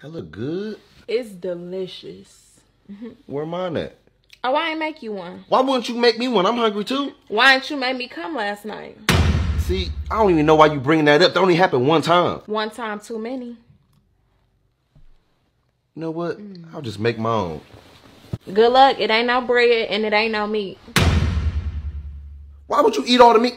That look good. It's delicious. Mm-hmm. Where mine at? Oh, I ain't make you one. Why wouldn't you make me one? I'm hungry too. Why didn't you make me come last night? See, I don't even know why you bringing that up. That only happened one time. One time too many. You know what? Mm. I'll just make my own. Good luck. It ain't no bread and it ain't no meat. Why would you eat all the meat?